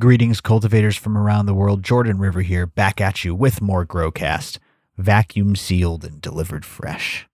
Greetings, cultivators from around the world. Jordan River here, back at you with more Growcast, vacuum sealed and delivered fresh.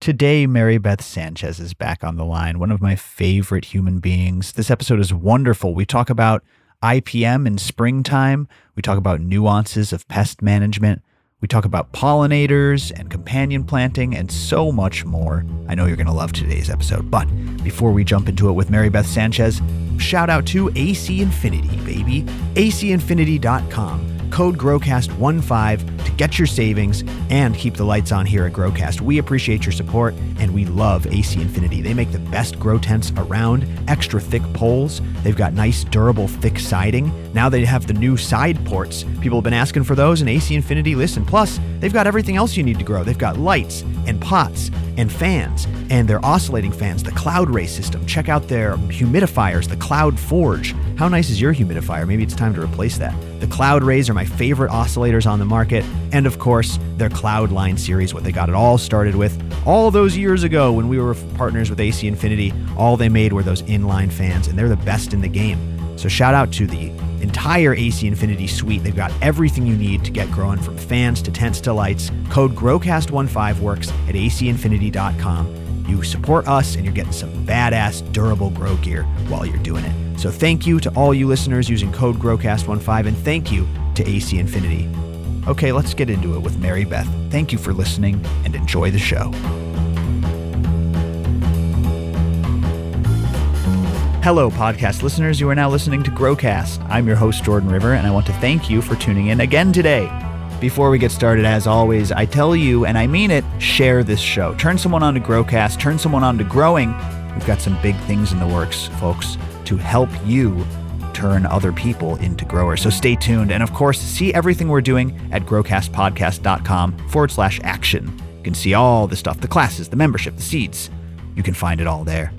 Today, Marybeth Sanchez is back on the line, one of my favorite human beings. This episode is wonderful. We talk about IPM in springtime, we talk about nuances of pest management, we talk about pollinators and companion planting, and so much more. I know you're going to love today's episode. But before we jump into it with Marybeth Sanchez, shout out to AC Infinity, baby. ACinfinity.com. Code GROWCAST15 to get your savings and keep the lights on here at GrowCast. We appreciate your support and we love AC Infinity. They make the best grow tents around, extra thick poles. They've got nice, durable, thick siding. Now they have the new side ports. People have been asking for those, and AC Infinity listen. Plus, they've got everything else you need to grow. They've got lights and pots and fans and their oscillating fans, the CloudRay system. Check out their humidifiers, the CloudForge. How nice is your humidifier? Maybe it's time to replace that. The CloudRays are my favorite oscillators on the market. And of course, their CloudLine series, what they got it all started with. All those years ago when we were partners with AC Infinity, all they made were those inline fans, and they're the best in the game. So shout out to the entire AC Infinity suite. They've got everything you need to get growing from fans to tents to lights. Code GROWCAST15 works at acinfinity.com. You support us and you're getting some badass durable grow gear while you're doing it. So thank you to all you listeners using code GROWCAST15 and thank you to AC Infinity. Okay, let's get into it with Marybeth. Thank you for listening and enjoy the show. Hello, podcast listeners. You are now listening to Growcast. I'm your host, Jordan River, and I want to thank you for tuning in again today. Before we get started, as always, I tell you, and I mean it, share this show. Turn someone on to Growcast, turn someone on to growing. We've got some big things in the works, folks, to help you turn other people into growers. So stay tuned. And of course, see everything we're doing at growcastpodcast.com forward slash action. You can see all the stuff the classes, the membership, the seeds. You can find it all there.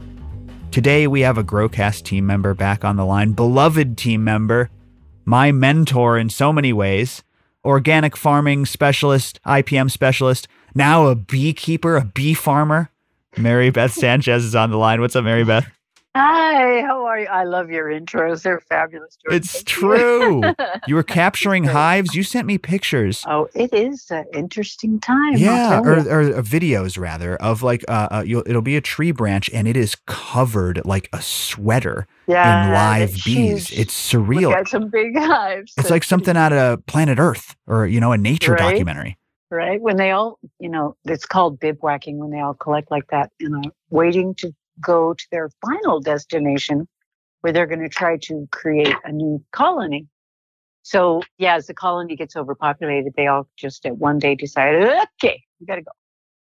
Today, we have a Growcast team member back on the line, beloved team member, my mentor in so many ways, organic farming specialist, IPM specialist, now a beekeeper, a bee farmer. Marybeth Sanchez is on the line. What's up, Marybeth? Hi, how are you? I love your intros. They're fabulous. Jordan. It's Thank true. You. you. were capturing hives. You sent me pictures. Oh, it is an interesting time. Yeah, or, or, uh, videos rather of like uh, uh it'll be a tree branch and it is covered like a sweater yeah, in live bees. It's surreal. got some big hives. It's like something out of Planet Earth or you know a nature right? documentary. Right when they all, you know, it's called bivouacking when they all collect like that, you know, waiting to go to their final destination where they're going to try to create a new colony. So, yeah, as the colony gets overpopulated, they all just at one day decide, okay, we got to go.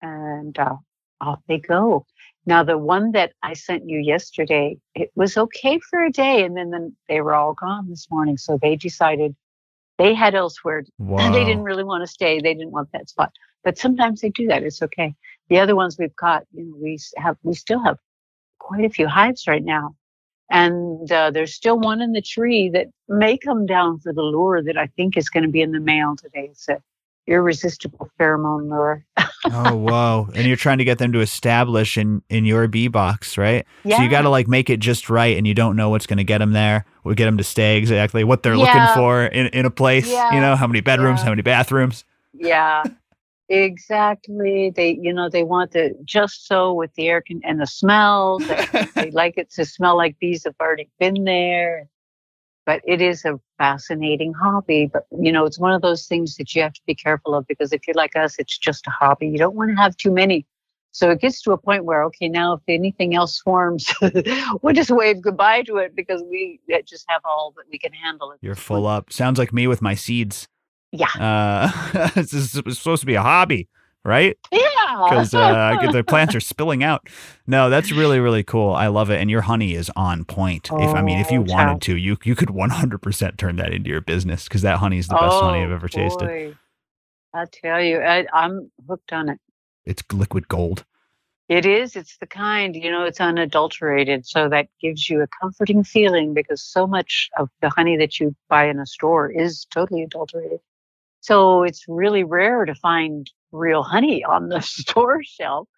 And uh, off they go. Now, the one that I sent you yesterday, it was okay for a day, and then, then they were all gone this morning. So they decided they had elsewhere. Wow. They didn't really want to stay. They didn't want that spot. But sometimes they do that. It's okay. The other ones we've caught, you know, we have, we still have quite a few hives right now. And uh, there's still one in the tree that may come down for the lure that I think is going to be in the mail today. It's a irresistible pheromone lure. oh wow! And you're trying to get them to establish in in your bee box, right? Yeah. So you got to like make it just right, and you don't know what's going to get them there. We'll get them to stay exactly what they're yeah. looking for in in a place. Yeah. You know, how many bedrooms, yeah. how many bathrooms. Yeah. Exactly. They, you know, they want the just so with the air con- and the smells. they like it to smell like bees have already been there. But it is a fascinating hobby. But, you know, it's one of those things that you have to be careful of because if you're like us, it's just a hobby. You don't want to have too many. So it gets to a point where, okay, now if anything else swarms, we'll just wave goodbye to it because we just have all that we can handle. You're full up. Sounds like me with my seeds. Yeah. Uh, this is supposed to be a hobby, right? Yeah. Because uh, the plants are spilling out. No, that's really really cool. I love it, and your honey is on point. Oh, if I mean, if you oh, wanted to, you you could one hundred percent turn that into your business because that honey is the best oh, honey I've ever boy. tasted. I tell you, I, I'm hooked on it. It's liquid gold. It is. It's the kind, you know, it's unadulterated. So that gives you a comforting feeling because so much of the honey that you buy in a store is totally adulterated. So it's really rare to find real honey on the store shelf.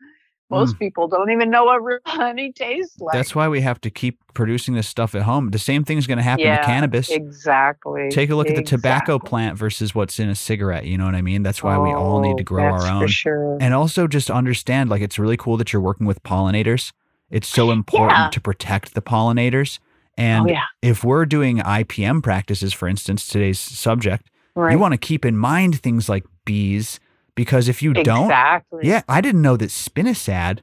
Most mm. people don't even know what real honey tastes like. That's why we have to keep producing this stuff at home. The same thing's going to happen Yeah, to cannabis. exactly. Take a look at the tobacco plant versus what's in a cigarette. You know what I mean? That's why we all need to Oh, grow our For own. sure. And also just understand like it's really cool that you're working with pollinators. It's so important Yeah. to protect the pollinators. Oh, and oh yeah, if we're doing IPM practices, for instance, today's subject, right. you want to keep in mind things like bees because if you don't, exactly. yeah, I didn't know that spinosad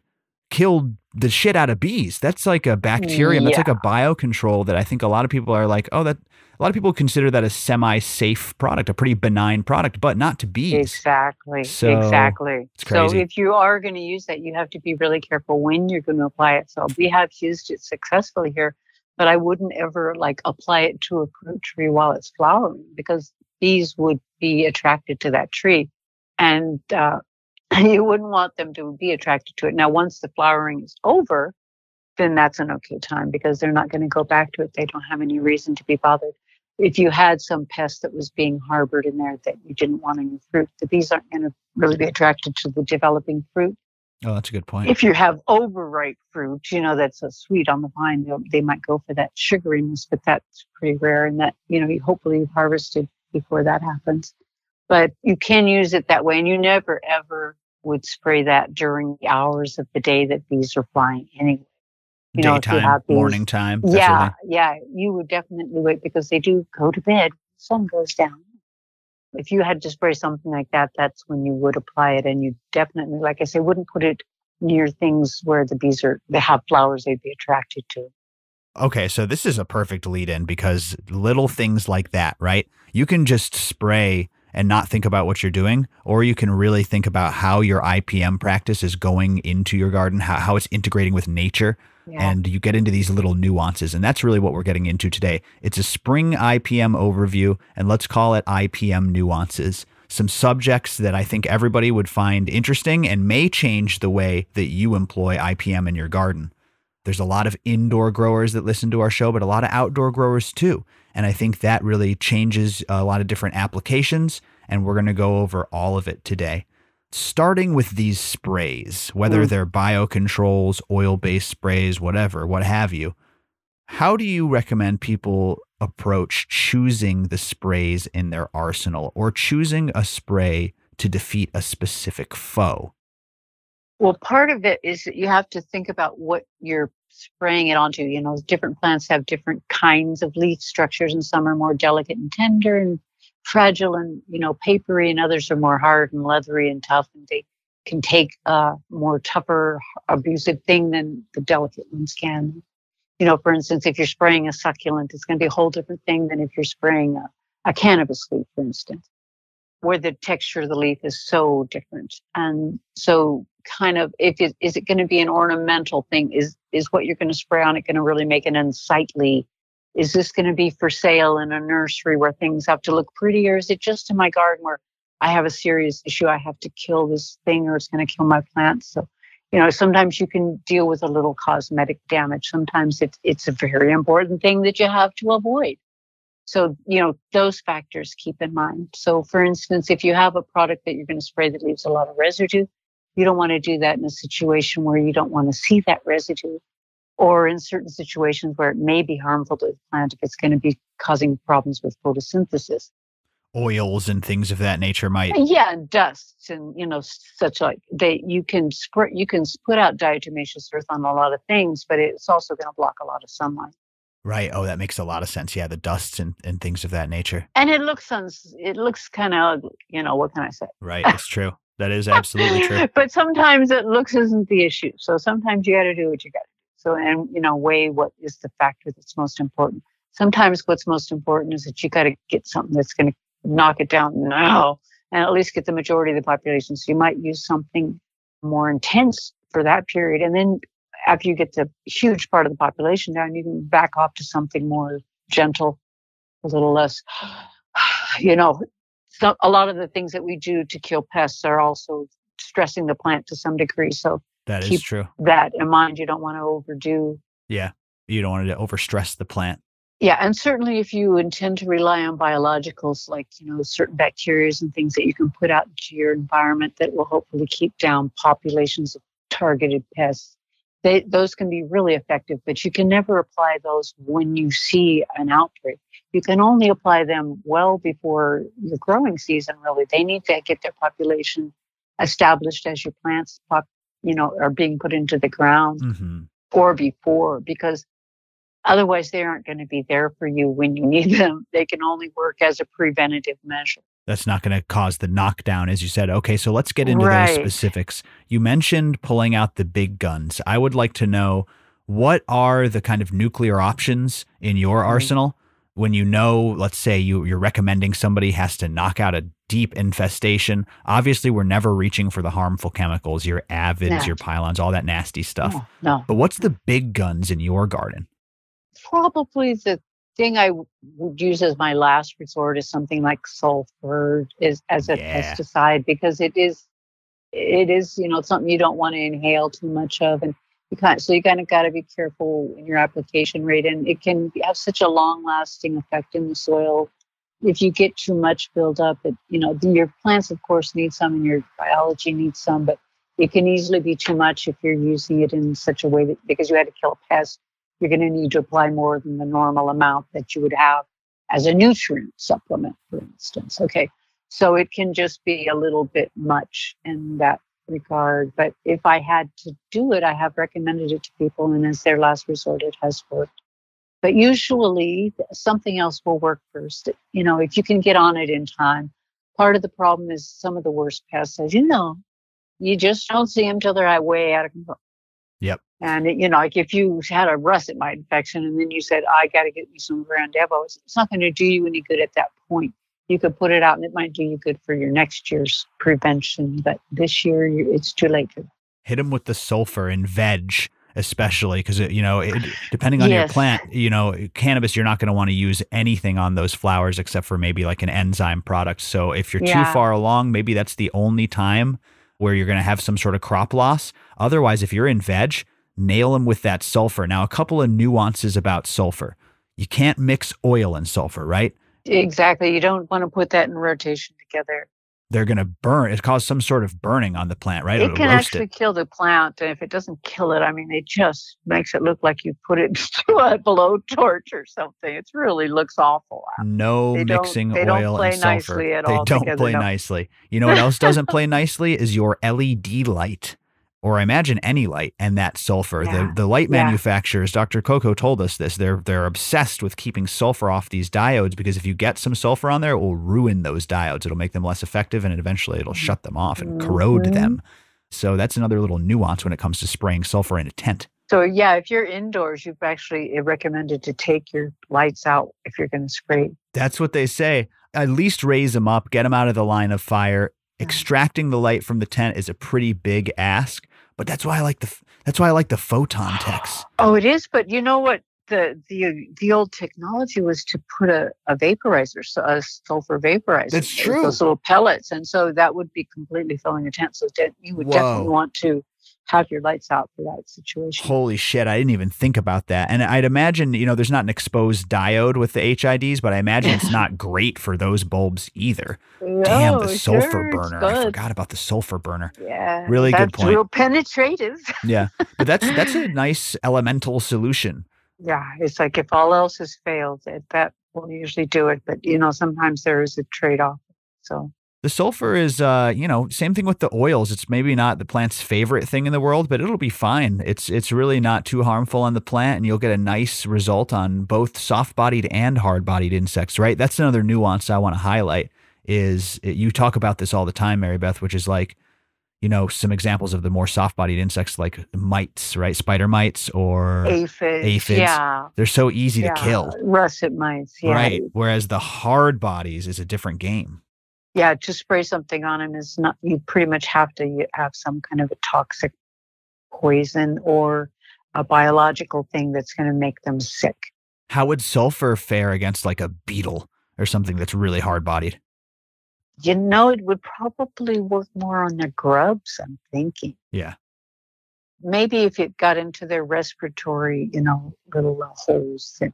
killed the shit out of bees. That's like a bacterium. That's like a biocontrol that I think a lot of people are like, oh, that a lot of people consider that a semi-safe product, a pretty benign product, but not to bees. Exactly. So, exactly. it's So if you are going to use that, you have to be really careful when you're going to apply it. So we have used it successfully here, but I wouldn't ever like apply it to a fruit tree while it's flowering because bees would be attracted to that tree, and uh, you wouldn't want them to be attracted to it. Now, once the flowering is over, then that's an okay time because they're not going to go back to it. They don't have any reason to be bothered. If you had some pest that was being harbored in there that you didn't want in your fruit, the bees aren't going to really be attracted to the developing fruit. Oh, that's a good point. If you have overripe fruit, you know, that's a sweet on the vine, they might go for that sugariness, but that's pretty rare. And that, you know, you hopefully you've harvested before that happens. But you can use it that way. And you never ever would spray that during the hours of the day that bees are flying anyway. you know, if you Daytime, have these- morning time. that sort of Yeah, yeah, you would definitely wait because they do go to bed. Sun goes down. If you had to spray something like that, that's when you would apply it, and you definitely, like I say, wouldn't put it near things where the bees are. They have flowers they'd be attracted to. Okay, so this is a perfect lead in because little things like that, right? You can just spray and not think about what you're doing, or you can really think about how your IPM practice is going into your garden, how, how it's integrating with nature, Yeah. and you get into these little nuances. And that's really what we're getting into today. It's a spring IPM overview, and let's call it IPM nuances. Some subjects that I think everybody would find interesting and may change the way that you employ IPM in your garden. There's a lot of indoor growers that listen to our show, but a lot of outdoor growers too. And I think that really changes a lot of different applications. And we're going to go over all of it today. Starting with these sprays, whether Mm. they're biocontrols, oil based sprays, whatever, what have you. How do you recommend people approach choosing the sprays in their arsenal or choosing a spray to defeat a specific foe? Well, part of it is that you have to think about what you're spraying it onto. You know, different plants have different kinds of leaf structures, and some are more delicate and tender and fragile and, you know, papery, and others are more hard and leathery and tough, and they can take a more tougher, abusive thing than the delicate ones can. You know, for instance, if you're spraying a succulent, it's going to be a whole different thing than if you're spraying a, a cannabis leaf, for instance where the texture of the leaf is so different. And so kind of if it is it going to be an ornamental thing? Is is what you're going to spray on it going to really make it unsightly? Is this going to be for sale in a nursery where things have to look pretty, or is it just in my garden where I have a serious issue? I have to kill this thing, or it's going to kill my plants. So, you know, sometimes you can deal with a little cosmetic damage. Sometimes it's it's a very important thing that you have to avoid. So, you know, those factors keep in mind. So, for instance, if you have a product that you're going to spray that leaves a lot of residue, you don't want to do that in a situation where you don't want to see that residue or in certain situations where it may be harmful to the plant if it's going to be causing problems with photosynthesis. Oils and things of that nature might. Uh, yeah, and dusts and you know such like they you can spray you can put out diatomaceous earth on a lot of things, but it's also going to block a lot of sunlight. Right. Oh, that makes a lot of sense. Yeah, the dusts and, and things of that nature. And it looks uns it looks kind of ugly. You know what can I say? Right. It's true. That is absolutely true. but sometimes it looks isn't the issue. So sometimes you got to do what you got to do. So and you know weigh what is the factor that's most important. Sometimes what's most important is that you got to get something that's going to knock it down now and at least get the majority of the population. So you might use something more intense for that period, and then after you get the huge part of the population down, you can back off to something more gentle, a little less. You know, so a lot of the things that we do to kill pests are also stressing the plant to some degree. So That is true. that in mind, you don't want to overdo. Yeah. You don't want to overstress the plant. Yeah, and certainly if you intend to rely on biologicals like you know certain bacteria and things that you can put out into your environment that will hopefully keep down populations of targeted pests, they, those can be really effective, but you can never apply those when you see an outbreak. You can only apply them well before your growing season, really. They need to get their population established as your plants pop, you know, are being put into the ground mm-hmm. or before, because otherwise they aren't going to be there for you when you need them. They can only work as a preventative measure that's not going to cause the knockdown, as you said. Okay, so let's get into right. those specifics. You mentioned pulling out the big guns. I would like to know what are the kind of nuclear options in your mm-hmm. arsenal when you know, let's say you, you're recommending somebody has to knock out a deep infestation. Obviously, we're never reaching for the harmful chemicals, your avids, no. your pylons, all that nasty stuff. No, no. But what's the big guns in your garden? Probably the thing I would use as my last resort is something like sulfur is as a yeah. pesticide because it is it is you know something you don't want to inhale too much of and you kind so you kind of got to be careful in your application rate and it can have such a long lasting effect in the soil if you get too much buildup it you know the, your plants of course need some and your biology needs some but it can easily be too much if you're using it in such a way that because you had to kill a pest you're going to need to apply more than the normal amount that you would have as a nutrient supplement, for instance. Okay. So it can just be a little bit much in that regard. But if I had to do it, I have recommended it to people, and as their last resort, it has worked. But usually something else will work first. You know, if you can get on it in time. Part of the problem is some of the worst pests, as you know, you just don't see them till they're way out of control. Yep. And you know, like if you had a russet mite infection and then you said, "I got to get me some Grandevos," it's not going to do you any good at that point. You could put it out, and it might do you good for your next year's prevention. But this year, it's too late to hit them with the sulfur and veg, especially because you know, it, depending on yes. your plant, you know, cannabis, you're not going to want to use anything on those flowers except for maybe like an enzyme product. So if you're yeah. too far along, maybe that's the only time where you're going to have some sort of crop loss. Otherwise, if you're in veg, nail them with that sulfur. Now, a couple of nuances about sulfur. You can't mix oil and sulfur, right? Exactly. You don't want to put that in rotation together they're going to burn. It causes some sort of burning on the plant, right? It It'll can actually it. kill the plant. And if it doesn't kill it, I mean, it just makes it look like you put it to a blowtorch or something. It really looks awful. No they mixing oil don't play and sulfur. Nicely at they don't play nicely. You know what else doesn't play nicely is your LED light or I imagine any light and that sulfur. Yeah. The the light yeah. manufacturers, Dr. Coco told us this. They're they're obsessed with keeping sulfur off these diodes because if you get some sulfur on there, it will ruin those diodes. It'll make them less effective and eventually it'll shut them off and mm-hmm. corrode them. So that's another little nuance when it comes to spraying sulfur in a tent. So yeah, if you're indoors, you've actually recommended to take your lights out if you're going to spray. That's what they say. At least raise them up, get them out of the line of fire. Extracting the light from the tent is a pretty big ask. But that's why I like the that's why I like the photon techs. Oh, it is. But you know what? The the the old technology was to put a, a vaporizer, a sulfur vaporizer. That's true. Those little pellets, and so that would be completely filling a tent. So you would Whoa. definitely want to have your lights out for that situation. Holy shit, I didn't even think about that. And I'd imagine, you know, there's not an exposed diode with the HIDs, but I imagine it's not great for those bulbs either. No, Damn, the sulfur sure, burner. I forgot about the sulfur burner. Yeah. Really good point. real penetrative. yeah. But that's that's a nice elemental solution. Yeah, it's like if all else has failed, that will usually do it, but you know, sometimes there is a trade-off. So the sulfur is, uh, you know, same thing with the oils. It's maybe not the plant's favorite thing in the world, but it'll be fine. It's it's really not too harmful on the plant, and you'll get a nice result on both soft-bodied and hard-bodied insects. Right? That's another nuance I want to highlight. Is you talk about this all the time, Marybeth, which is like, you know, some examples of the more soft-bodied insects like mites, right? Spider mites or aphids. Aphids. Yeah. They're so easy yeah. to kill. Russet mites. Yeah. Right. Whereas the hard bodies is a different game yeah, to spray something on them is not, you pretty much have to have some kind of a toxic poison or a biological thing that's going to make them sick. How would sulfur fare against like a beetle or something that's really hard bodied? You know, it would probably work more on the grubs, I'm thinking. Yeah. Maybe if it got into their respiratory, you know, little uh, holes, that,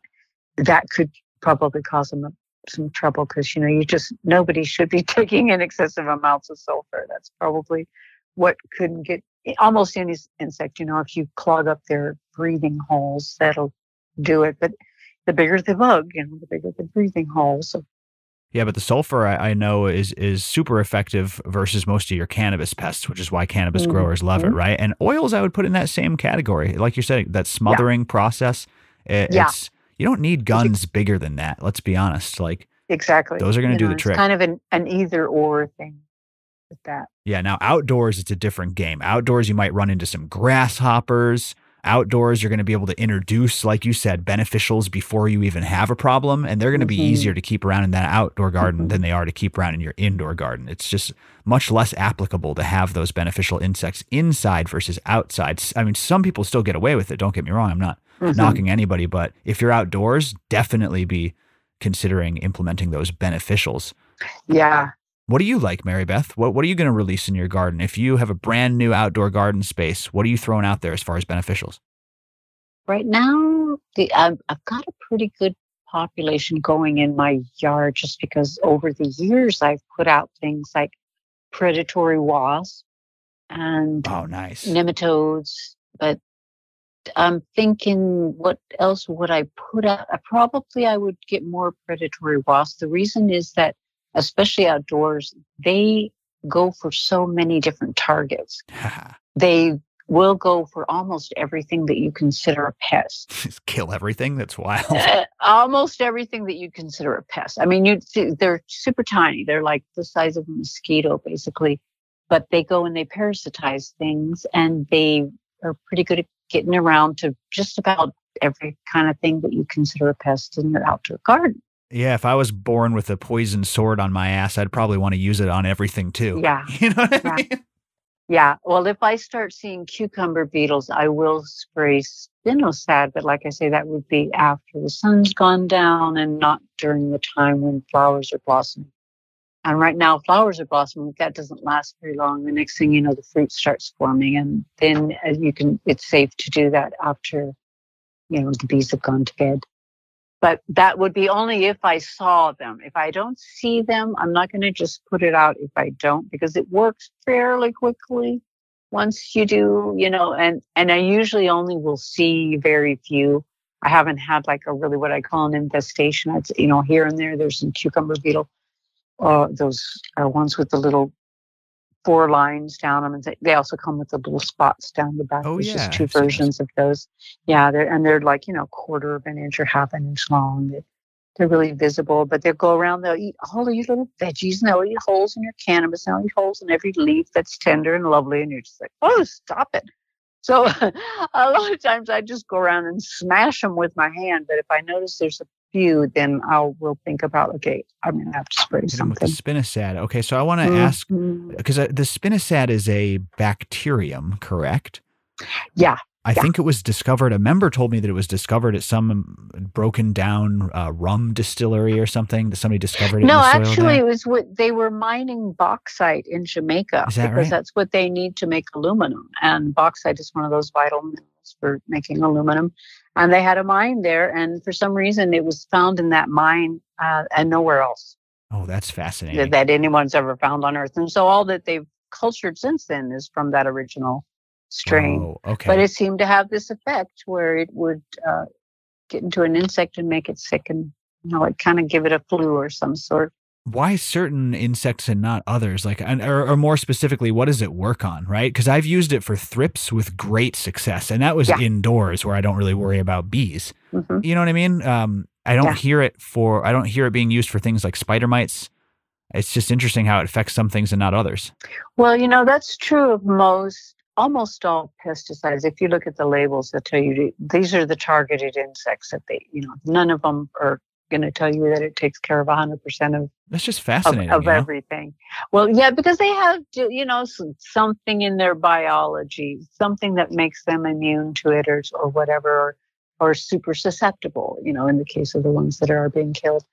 that could probably cause them a some trouble because you know you just nobody should be taking in excessive amounts of sulfur. That's probably what couldn't get almost any insect, you know, if you clog up their breathing holes, that'll do it. But the bigger the bug, you know, the bigger the breathing hole. So yeah, but the sulfur I, I, know is is super effective versus most of your cannabis pests, which is why cannabis mm-hmm. growers love it, right? And oils I would put in that same category, like you said, that smothering yeah. process. It, yeah. It's you don't need guns bigger than that. Let's be honest. Like exactly, those are going to do know, the trick. kind of an, an either or thing with that. Yeah. Now outdoors, it's a different game. Outdoors, you might run into some grasshoppers outdoors you're going to be able to introduce like you said beneficials before you even have a problem and they're going to be mm-hmm. easier to keep around in that outdoor garden mm-hmm. than they are to keep around in your indoor garden it's just much less applicable to have those beneficial insects inside versus outside i mean some people still get away with it don't get me wrong i'm not mm-hmm. knocking anybody but if you're outdoors definitely be considering implementing those beneficials yeah what do you like, Marybeth? What, what are you going to release in your garden? If you have a brand new outdoor garden space, what are you throwing out there as far as beneficials? Right now, the, I've, I've got a pretty good population going in my yard just because over the years I've put out things like predatory wasps and oh, nice nematodes. But I'm thinking, what else would I put out? Probably I would get more predatory wasps. The reason is that especially outdoors, they go for so many different targets. they will go for almost everything that you consider a pest. Kill everything? That's wild. Uh, almost everything that you consider a pest. I mean, you they're super tiny. They're like the size of a mosquito, basically. But they go and they parasitize things, and they are pretty good at getting around to just about every kind of thing that you consider a pest in your outdoor garden. Yeah, if I was born with a poison sword on my ass, I'd probably want to use it on everything too. Yeah. You know what yeah. I mean? Yeah. Well, if I start seeing cucumber beetles, I will spray spinosad, but like I say, that would be after the sun's gone down and not during the time when flowers are blossoming. And right now, flowers are blossoming. That doesn't last very long. The next thing you know, the fruit starts forming, and then uh, you can. It's safe to do that after, you know, the bees have gone to bed but that would be only if I saw them. If I don't see them, I'm not going to just put it out if I don't because it works fairly quickly once you do, you know, and, and I usually only will see very few. I haven't had like a really what I call an infestation. It's, you know, here and there, there's some cucumber beetle, uh, those are ones with the little four lines down them, and they also come with the little spots down the back. Oh There's yeah, just two versions of those. Yeah, they're and they're like you know quarter of an inch or half an inch long. They, they're really visible, but they'll go around. They'll eat all these little veggies, and they'll eat holes in your cannabis, and they'll eat holes in every leaf that's tender and lovely. And you're just like, oh, stop it. So a lot of times I just go around and smash them with my hand. But if I notice there's a few, then I'll will think about okay, I'm gonna have to spray something. With the spinosad. Okay, so I want to mm-hmm. ask because uh, the spinosad is a bacterium, correct? Yeah. I yeah. think it was discovered. A member told me that it was discovered at some broken down uh, rum distillery or something. That somebody discovered it. No, actually, it was what they were mining bauxite in Jamaica that because right? that's what they need to make aluminum. And bauxite is one of those vital minerals for making aluminum and they had a mine there and for some reason it was found in that mine uh, and nowhere else oh that's fascinating that, that, anyone's ever found on earth and so all that they've cultured since then is from that original strain oh, okay. but it seemed to have this effect where it would uh, get into an insect and make it sick and you know like kind of give it a flu or some sort. Why certain insects and not others? Like or, or more specifically what does it work on right? Because i've used it for thrips with great success and that was yeah. indoors where i don't really worry about bees. Mm-hmm. you know what i mean? Um, i don't yeah. hear it for i don't hear it being used for things like spider mites. It's just interesting how it affects some things and not others. Well you know that's true of most almost all pesticides if you look at the labels that tell you these are the targeted insects that they you know none of them are going to tell you that it takes care of 100% of that's just fascinating of, of everything. Well yeah because they have you know something in their biology something that makes them immune to it or, or whatever or, or super susceptible you know in the case of the ones that are being killed.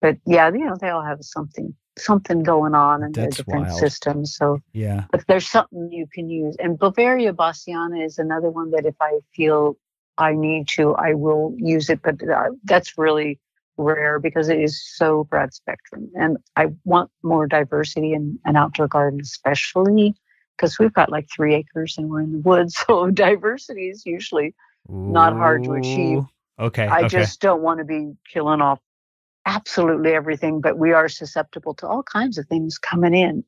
But yeah you know they all have something something going on in That's their different wild. systems so yeah if there's something you can use and Beauveria bassiana is another one that if i feel i need to i will use it but uh, that's really rare because it is so broad spectrum. And I want more diversity in an outdoor garden, especially because we've got like three acres and we're in the woods. So diversity is usually not hard to achieve. Okay. I okay. just don't want to be killing off absolutely everything, but we are susceptible to all kinds of things coming in.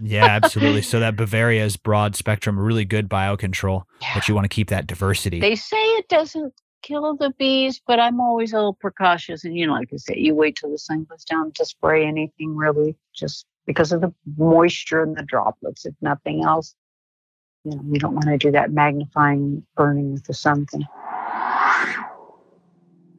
yeah, absolutely. So that Beauveria's broad spectrum, really good biocontrol, but you want to keep that diversity. They say it doesn't kill the bees, but I'm always a little precautious. And you know, like I say, you wait till the sun goes down to spray anything really, just because of the moisture and the droplets, if nothing else. You know, we don't want to do that magnifying, burning with the sun thing.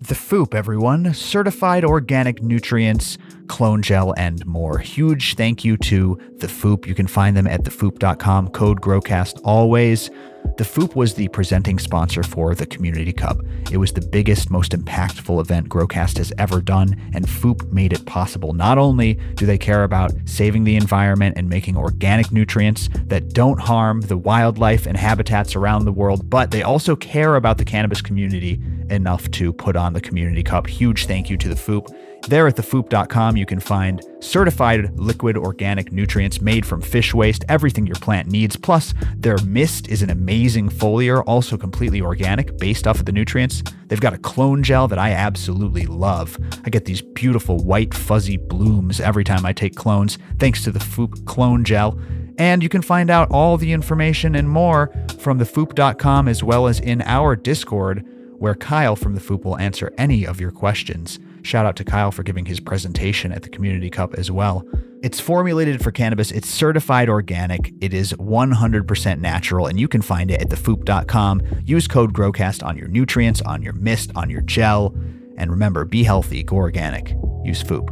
The FOOP, everyone. Certified organic nutrients, clone gel, and more. Huge thank you to The FOOP. You can find them at thefoop.com, code GROWCAST always. The FOOP was the presenting sponsor for the Community Cup. It was the biggest, most impactful event Growcast has ever done, and FOOP made it possible. Not only do they care about saving the environment and making organic nutrients that don't harm the wildlife and habitats around the world, but they also care about the cannabis community enough to put on the Community Cup. Huge thank you to the FOOP. There at thefoop.com, you can find certified liquid organic nutrients made from fish waste, everything your plant needs. Plus, their mist is an amazing foliar, also completely organic, based off of the nutrients. They've got a clone gel that I absolutely love. I get these beautiful white, fuzzy blooms every time I take clones, thanks to the Foop clone gel. And you can find out all the information and more from thefoop.com as well as in our Discord, where Kyle from the Foop will answer any of your questions. Shout out to Kyle for giving his presentation at the Community Cup as well. It's formulated for cannabis, it's certified organic, it is 100% natural, and you can find it at thefoop.com. Use code GROWCAST on your nutrients, on your mist, on your gel. And remember, be healthy, go organic, use Foop.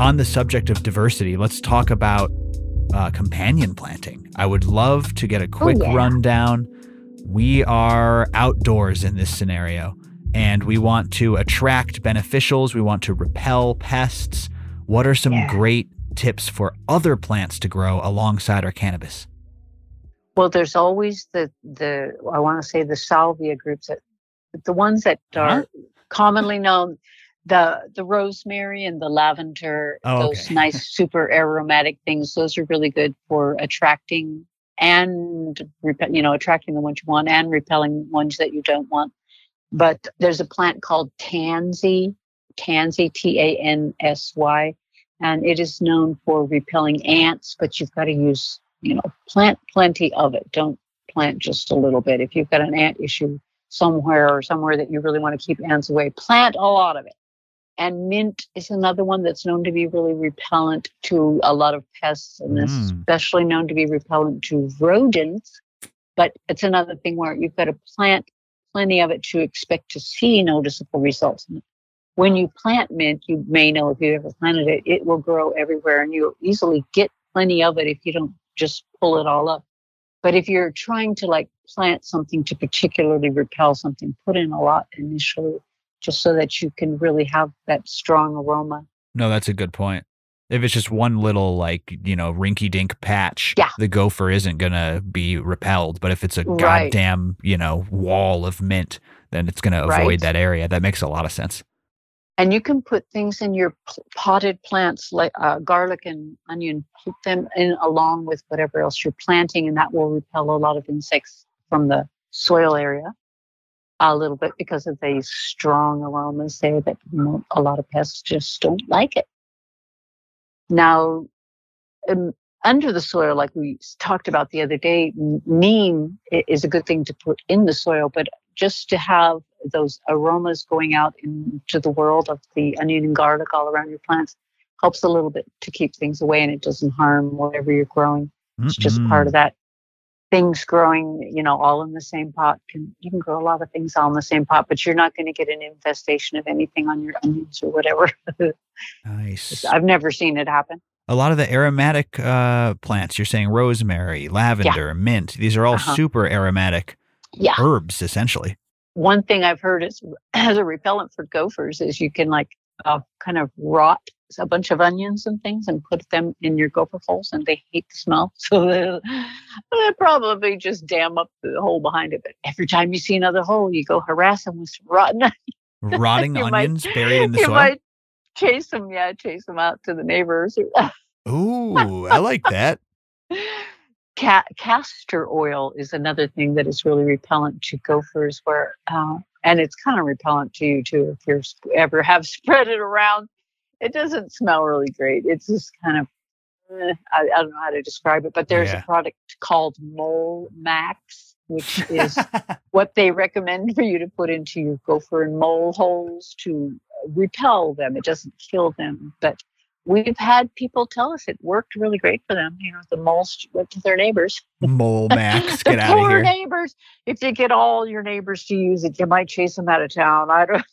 On the subject of diversity, let's talk about uh, companion planting. I would love to get a quick yeah. rundown. We are outdoors in this scenario, and we want to attract beneficials. We want to repel pests. What are some Yeah. great tips for other plants to grow alongside our cannabis? Well, there's always the the I want to say the salvia groups that the ones that uh-huh. are commonly known, the the rosemary and the lavender, Oh, those okay. nice super aromatic things. Those are really good for attracting and repel, you know attracting the ones you want and repelling ones that you don't want. But there's a plant called tansy, tansy, T A N S Y, and it is known for repelling ants. But you've got to use you know, plant plenty of it. Don't plant just a little bit. If you've got an ant issue somewhere or somewhere that you really want to keep ants away, plant a lot of it. And mint is another one that's known to be really repellent to a lot of pests and Mm. especially known to be repellent to rodents. But it's another thing where you've got to plant plenty of it to expect to see noticeable results. When you plant mint, you may know if you ever planted it, it will grow everywhere and you'll easily get plenty of it if you don't just pull it all up. But if you're trying to like plant something to particularly repel something, put in a lot initially just so that you can really have that strong aroma. No, that's a good point. If it's just one little, like, you know, rinky dink patch, Yeah. the gopher isn't going to be repelled. But if it's a Right. goddamn, you know, wall of mint, then it's going to avoid Right. that area. That makes a lot of sense. And you can put things in your potted plants like uh, garlic and onion, put them in along with whatever else you're planting, and that will repel a lot of insects from the soil area a little bit because of the strong aromas there that a lot of pests just don't like it. Now, um, under the soil, like we talked about the other day, neem is a good thing to put in the soil, but just to have those aromas going out into the world of the onion and garlic all around your plants helps a little bit to keep things away and it doesn't harm whatever you're growing. It's just part of that. Things growing, you know, all in the same pot can you can grow a lot of things all in the same pot, but you're not going to get an infestation of anything on your onions or whatever. Nice. I've never seen it happen. a lot of the aromatic uh, plants, you're saying rosemary, lavender, mint, these are all Uh-huh. super aromatic Yeah. herbs, essentially. One thing I've heard is as a repellent for gophers is you can like uh, kind of rot a bunch of onions and things and put them in your gopher holes and they hate the smell. So they'll, they'll probably just dam up the hole behind it. But every time you see another hole, you go harass them with rotten Rotting You might- onions buried in the you soil. might chase them, yeah, chase them out to the neighbors. Ooh, I like that. Ca- castor oil is another thing that is really repellent to gophers, where uh, and it's kind of repellent to you too if you ever have spread it around. It doesn't smell really great. It's just kind of eh, I, I, don't know how to describe it, but there's yeah. a product called Mole Max, which is what they recommend for you to put into your gopher and mole holes to repel them. It doesn't kill them, but we've had people tell us it worked really great for them. You know, the moles went to their neighbors. Mole Max, get out of here. neighbors. If you get all your neighbors to use it, you might chase them out of town. I don't.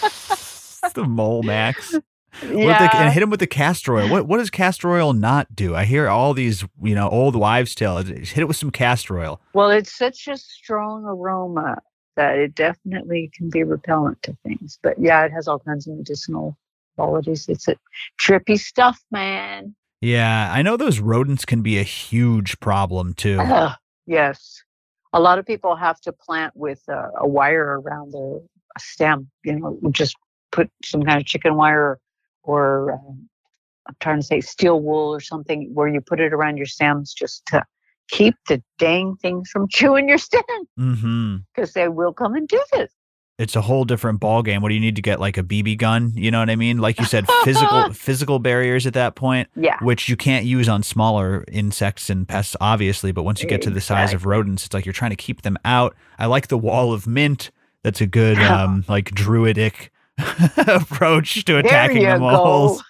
the Mole Max. Yeah. and hit him with the castor oil. What what does castor oil not do? I hear all these, you know, old wives' tales. Hit it with some castor oil. Well, it's such a strong aroma that it definitely can be repellent to things. But yeah, it has all kinds of medicinal qualities. It's a trippy stuff, man. Yeah, I know those rodents can be a huge problem too. Uh, yes. A lot of people have to plant with a, a wire around their stem, you know, just put some kind of chicken wire or um, I'm trying to say steel wool or something where you put it around your stems just to keep the dang things from chewing your stem. Because mm-hmm. they will come and do this it's a whole different ball game. What do you need to get like a BB gun? You know what I mean? Like you said, physical physical barriers at that point, yeah. which you can't use on smaller insects and pests, obviously. But once you get to the size of rodents, it's like you're trying to keep them out. I like the wall of mint. That's a good um, like druidic approach to attacking the moles.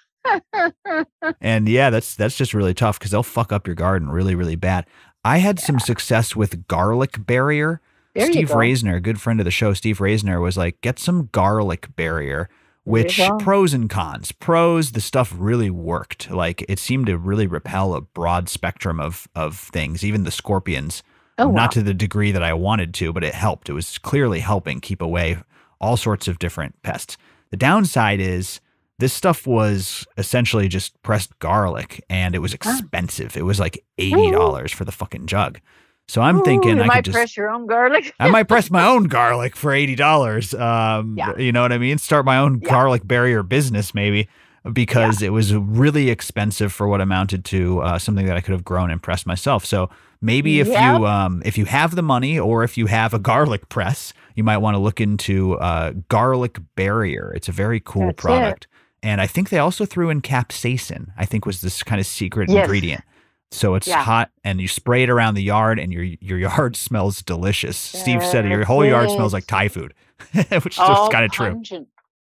and yeah, that's that's just really tough because they'll fuck up your garden really, really bad. I had yeah. some success with garlic barrier there Steve Raisner, a good friend of the show, Steve Raisner, was like, get some garlic barrier, which pros and cons. Pros, the stuff really worked. Like it seemed to really repel a broad spectrum of of things, even the scorpions. Oh, wow. Not to the degree that I wanted to, but it helped. It was clearly helping keep away all sorts of different pests. The downside is this stuff was essentially just pressed garlic and it was expensive. It was like $80 for the fucking jug. So I'm Ooh, thinking I might could just press your own garlic. I might press my own garlic for eighty dollars. Um, yeah. you know what I mean? Start my own yeah. garlic barrier business, maybe, because yeah. it was really expensive for what amounted to uh, something that I could have grown and pressed myself. So maybe if yep. you um, if you have the money or if you have a garlic press, you might want to look into uh, garlic barrier. It's a very cool That's product. It. And I think they also threw in capsaicin. I think was this kind of secret yes. ingredient. So it's yeah. hot and you spray it around the yard and your your yard smells delicious. Steve said your whole yard smells like Thai food, which is kind of true.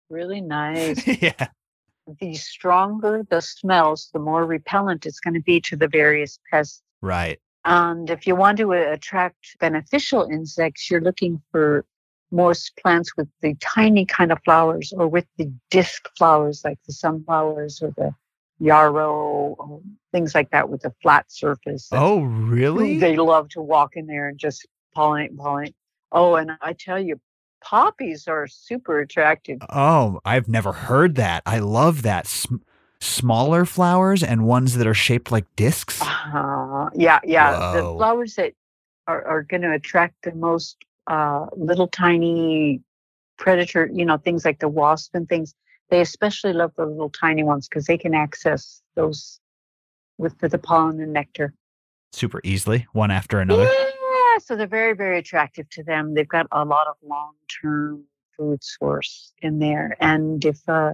Really nice. yeah. The stronger the smells, the more repellent it's going to be to the various pests. Right. And if you want to uh, attract beneficial insects, you're looking for more plants with the tiny kind of flowers or with the disc flowers like the sunflowers or the yarrow, um, things like that with a flat surface. Oh, really? They love to walk in there and just pollinate, pollinate. Oh, and I tell you, poppies are super attractive. Oh, I've never heard that. I love that. Sm- smaller flowers and ones that are shaped like discs. Uh, yeah, yeah. Whoa. The flowers that are, are going to attract the most uh, little tiny predator, you know, things like the wasp and things they especially love the little tiny ones because they can access those with the, the pollen and nectar super easily, one after another. Yeah, so they're very, very attractive to them. They've got a lot of long term food source in there. And if, uh,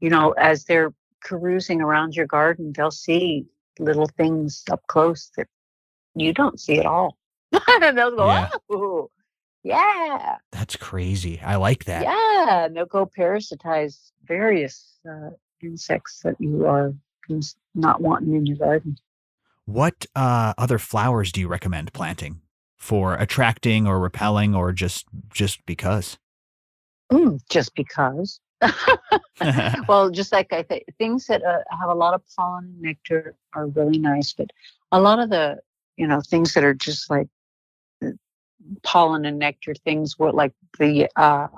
you know, as they're carousing around your garden, they'll see little things up close that you don't see at all. and they'll go, yeah. oh, yeah. That's crazy. I like that. Yeah. they'll go parasitize various uh, insects that you are not wanting in your garden. What uh, other flowers do you recommend planting for attracting or repelling or just just because? Mm, just because. well, just like I think things that uh, have a lot of pollen and nectar are really nice, but a lot of the you know things that are just like pollen and nectar things were like the uh,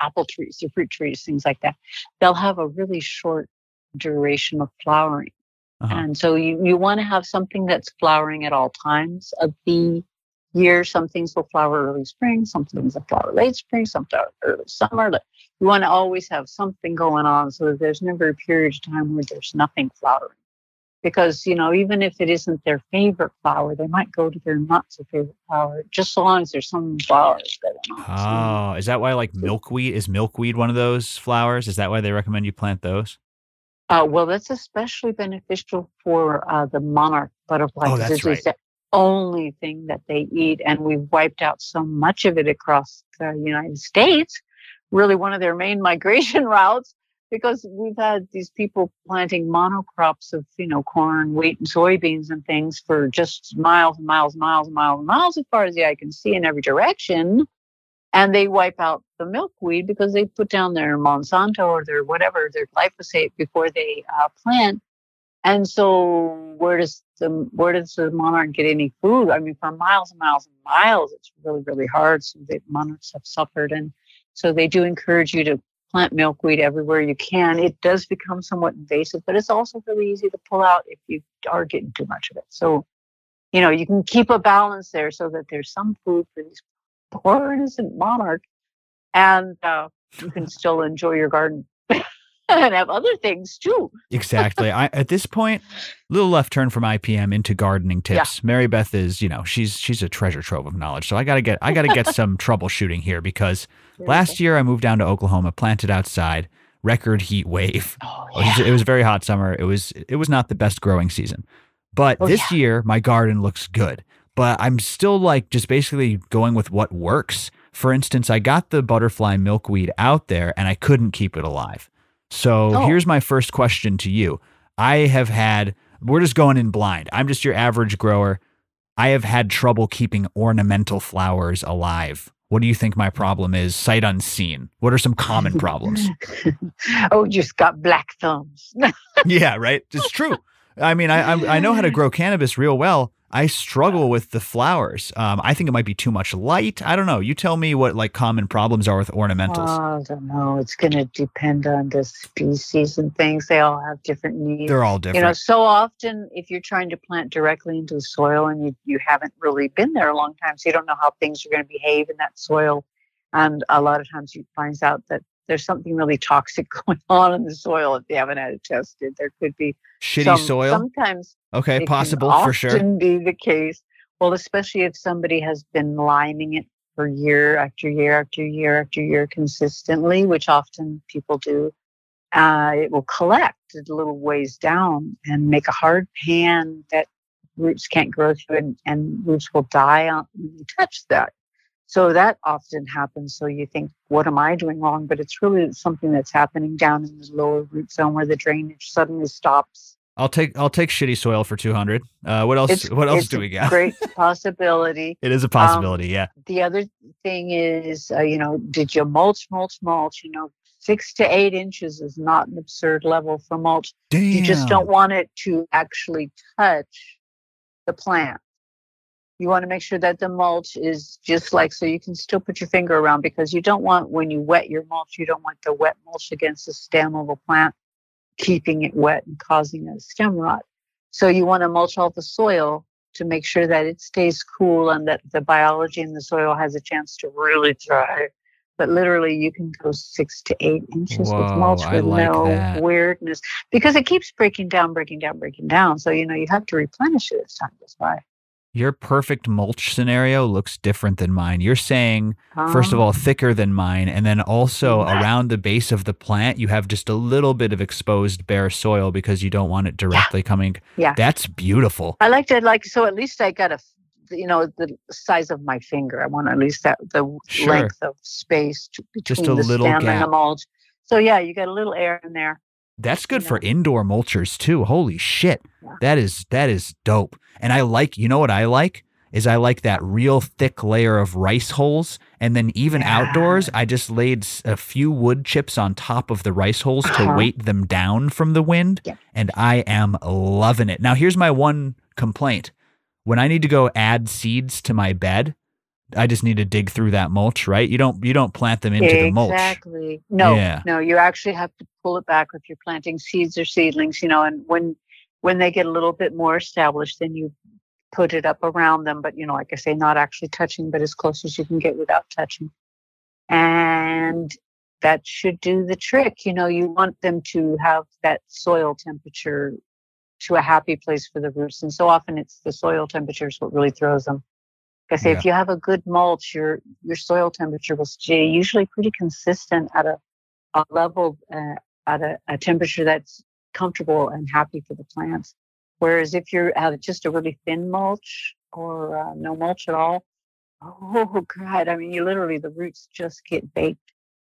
apple trees, the fruit trees, things like that. They'll have a really short duration of flowering. Uh-huh. And so you, you want to have something that's flowering at all times of the year. Some things will flower early spring, some things will flower late spring, some early summer. You want to always have something going on so that there's never a period of time where there's nothing flowering because you know even if it isn't their favorite flower they might go to their not so favorite flower just so long as there's some flowers going on. Oh, is that why like milkweed is milkweed one of those flowers? Is that why they recommend you plant those? Uh, well, that's especially beneficial for uh, the monarch butterfly oh, it's right. the only thing that they eat, and we've wiped out so much of it across the United States. Really, one of their main migration routes because we've had these people planting monocrops of, you know, corn, wheat, and soybeans and things for just miles and miles and miles and miles and miles as far as the eye can see in every direction. And they wipe out the milkweed because they put down their Monsanto or their whatever, their glyphosate before they uh, plant. And so where does the where does the monarch get any food? I mean, for miles and miles and miles, it's really, really hard. So the monarchs have suffered. And so they do encourage you to plant milkweed everywhere you can. It does become somewhat invasive, but it's also really easy to pull out if you are getting too much of it. So, you know, you can keep a balance there so that there's some food for these poor innocent monarch, and uh, you can still enjoy your garden. and have other things too. exactly. I at this point, little left turn from IPM into gardening tips. Yeah. Marybeth is, you know, she's she's a treasure trove of knowledge. So I gotta get I gotta get some troubleshooting here because last year I moved down to Oklahoma, planted outside, record heat wave. Oh, yeah. it, was, it was a very hot summer. It was it was not the best growing season. But oh, this yeah. year my garden looks good. But I'm still like just basically going with what works. For instance, I got the butterfly milkweed out there and I couldn't keep it alive. So oh. here's my first question to you. I have had, we're just going in blind. I'm just your average grower. I have had trouble keeping ornamental flowers alive. What do you think my problem is? Sight unseen. What are some common problems? oh, just got black thumbs. yeah, right. It's true. I mean, I, I, I know how to grow cannabis real well, I struggle with the flowers. Um, I think it might be too much light. I don't know. You tell me what like common problems are with ornamentals. I don't know. It's going to depend on the species and things. They all have different needs. They're all different. You know, so often if you're trying to plant directly into the soil and you, you haven't really been there a long time, so you don't know how things are going to behave in that soil. And a lot of times you find out that there's something really toxic going on in the soil if they haven't had it tested. There could be shitty some, soil. Sometimes okay, possible for sure. Often be the case. Well, especially if somebody has been liming it for year after year after year after year consistently, which often people do. Uh, it will collect a little ways down and make a hard pan that roots can't grow through, and, and roots will die on when you touch that. So that often happens. So you think, what am I doing wrong? But it's really something that's happening down in the lower root zone where the drainage suddenly stops. I'll take I'll take shitty soil for two hundred. Uh, what else? It's, what else do we got? Great possibility. it is a possibility. Um, yeah. The other thing is, uh, you know, did you mulch, mulch, mulch? You know, six to eight inches is not an absurd level for mulch. Damn. You just don't want it to actually touch the plant you want to make sure that the mulch is just like so you can still put your finger around because you don't want when you wet your mulch you don't want the wet mulch against the stem of a plant keeping it wet and causing a stem rot. So you want to mulch all the soil to make sure that it stays cool and that the biology in the soil has a chance to really thrive. But literally you can go six to eight inches Whoa, with mulch with like no that. weirdness because it keeps breaking down breaking down breaking down. So you know you have to replenish it as time goes by your perfect mulch scenario looks different than mine. You're saying, first of all, oh. thicker than mine. And then also around the base of the plant, you have just a little bit of exposed bare soil because you don't want it directly yeah. coming. Yeah. That's beautiful. I like to like, so at least I got a, you know, the size of my finger. I want at least that the sure. length of space between just a the little stem gap. and the mulch. So yeah, you got a little air in there. That's good for indoor mulchers too. Holy shit. Yeah. That is that is dope. And I like, you know what I like? Is I like that real thick layer of rice hulls. And then even yeah. outdoors, I just laid a few wood chips on top of the rice hulls uh-huh. to weight them down from the wind. Yeah. And I am loving it. Now, here's my one complaint. When I need to go add seeds to my bed, I just need to dig through that mulch, right? You don't you don't plant them into exactly. the mulch. Exactly. No, yeah. no, you actually have to pull it back if you're planting seeds or seedlings, you know, and when when they get a little bit more established, then you put it up around them, but you know, like I say, not actually touching, but as close as you can get without touching. And that should do the trick. You know, you want them to have that soil temperature to a happy place for the roots. And so often it's the soil temperature is what really throws them. Because yeah. if you have a good mulch, your your soil temperature will stay usually pretty consistent at a, a level uh, at a, a, temperature that's comfortable and happy for the plants. Whereas if you have just a really thin mulch or uh, no mulch at all, oh god, I mean, you literally the roots just get baked.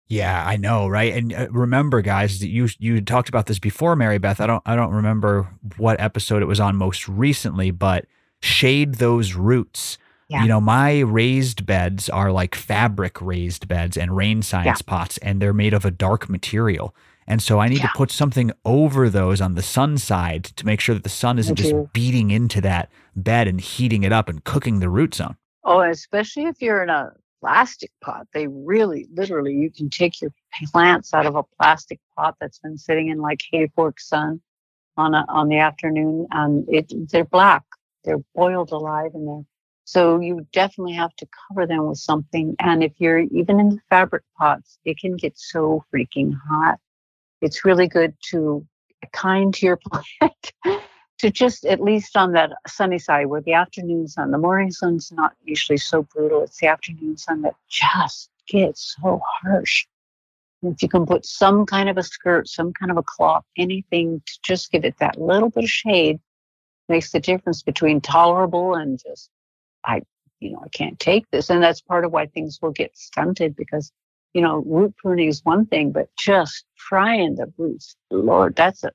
Yeah, I know, right? And uh, remember, guys, that you you talked about this before, Marybeth. I don't I don't remember what episode it was on most recently, but shade those roots yeah. You know, my raised beds are like fabric raised beds and rain science yeah. pots, and they're made of a dark material. And so I need yeah. to put something over those on the sun side to make sure that the sun isn't just beating into that bed and heating it up and cooking the root zone. Oh, especially if you're in a plastic pot. They really, literally, you can take your plants out of a plastic pot that's been sitting in like hayfork sun on a, on the afternoon, and it they're black. They're boiled alive in there. So you definitely have to cover them with something. And if you're even in the fabric pots, it can get so freaking hot. It's really good to kind to your plant to just at least on that sunny side where the afternoon sun, the morning sun's not usually so brutal. It's the afternoon sun that just gets so harsh. And If you can put some kind of a skirt, some kind of a cloth, anything to just give it that little bit of shade makes the difference between tolerable and just I, you know, I can't take this. And that's part of why things will get stunted because, you know, root pruning is one thing, but just frying the roots, Lord, that's a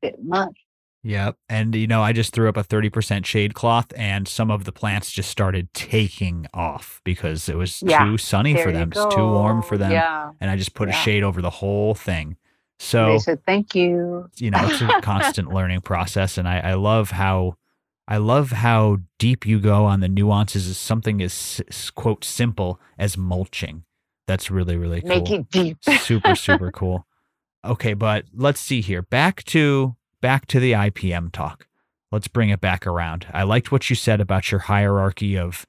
bit much. Yep. And, you know, I just threw up a 30% shade cloth and some of the plants just started taking off because it was yeah. too sunny there for them. It's too warm for them. Yeah. And I just put yeah. a shade over the whole thing. So they said, thank you. You know, it's a constant learning process. And I, I love how I love how deep you go on the nuances of something as quote simple as mulching. That's really really cool. Make it deep. super super cool. Okay, but let's see here. Back to back to the IPM talk. Let's bring it back around. I liked what you said about your hierarchy of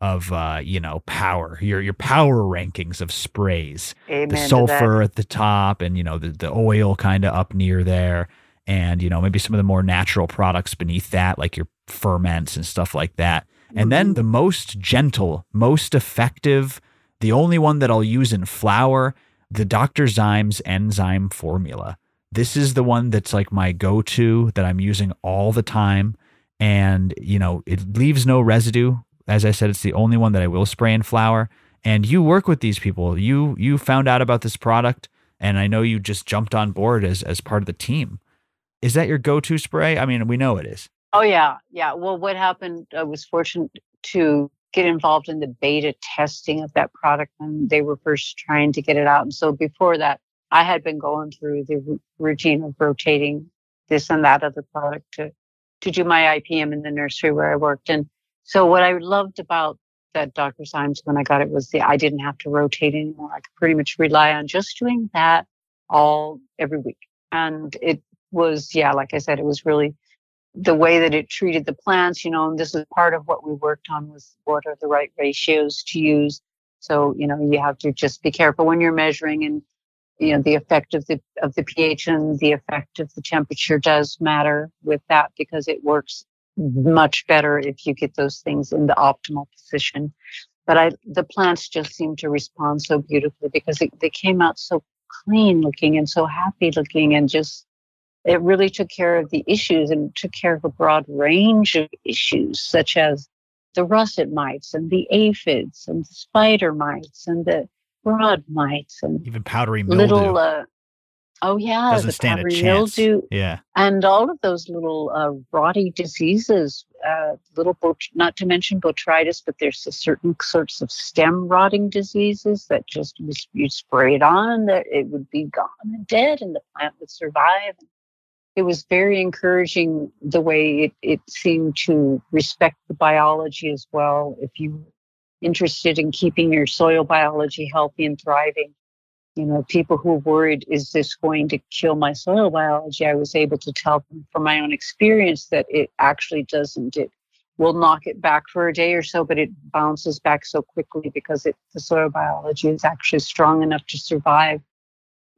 of uh, you know power, your your power rankings of sprays. Amen the sulfur at the top, and you know the the oil kind of up near there, and you know maybe some of the more natural products beneath that, like your ferments and stuff like that. And mm-hmm. then the most gentle, most effective, the only one that I'll use in flower, the Dr. Zymes enzyme formula. This is the one that's like my go to that I'm using all the time. And, you know, it leaves no residue. As I said, it's the only one that I will spray in flower. And you work with these people. You you found out about this product and I know you just jumped on board as as part of the team. Is that your go-to spray? I mean, we know it is. Oh yeah, yeah. Well, what happened? I was fortunate to get involved in the beta testing of that product when they were first trying to get it out. And so before that, I had been going through the routine of rotating this and that other product to to do my IPM in the nursery where I worked. And so what I loved about that Dr. Zymes when I got it was the I didn't have to rotate anymore. I could pretty much rely on just doing that all every week. And it was, yeah, like I said, it was really the way that it treated the plants, you know, and this is part of what we worked on was what are the right ratios to use. So, you know, you have to just be careful when you're measuring and, you know, the effect of the, of the pH and the effect of the temperature does matter with that because it works much better if you get those things in the optimal position. But I, the plants just seem to respond so beautifully because it, they came out so clean looking and so happy looking and just it really took care of the issues and took care of a broad range of issues, such as the russet mites and the aphids and the spider mites and the broad mites and even powdery mildew. Little, uh, oh yeah, doesn't stand a chance. Mildew, yeah, and all of those little uh, rotty diseases. Uh, little, not to mention botrytis, but there's a certain sorts of stem rotting diseases that just you, you spray it on, that it would be gone and dead, and the plant would survive it was very encouraging the way it, it seemed to respect the biology as well. If you were interested in keeping your soil biology healthy and thriving, you know, people who were worried, is this going to kill my soil biology? I was able to tell them from my own experience that it actually doesn't. It will knock it back for a day or so, but it bounces back so quickly because it, the soil biology is actually strong enough to survive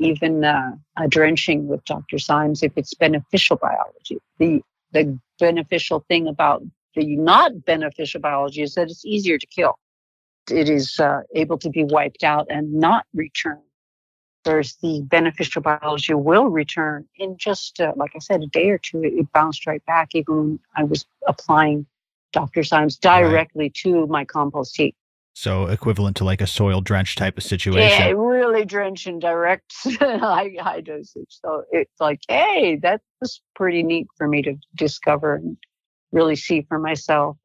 even uh, a drenching with Dr. Zymes if it's beneficial biology. The the beneficial thing about the not beneficial biology is that it's easier to kill. It is uh, able to be wiped out and not return. Whereas the beneficial biology will return in just, uh, like I said, a day or two. It, it bounced right back, even when I was applying Dr. Zymes directly right. to my compost heap. So equivalent to like a soil drench type of situation. Yeah, really drench and direct high, high dosage. So it's like, hey, that was pretty neat for me to discover and really see for myself.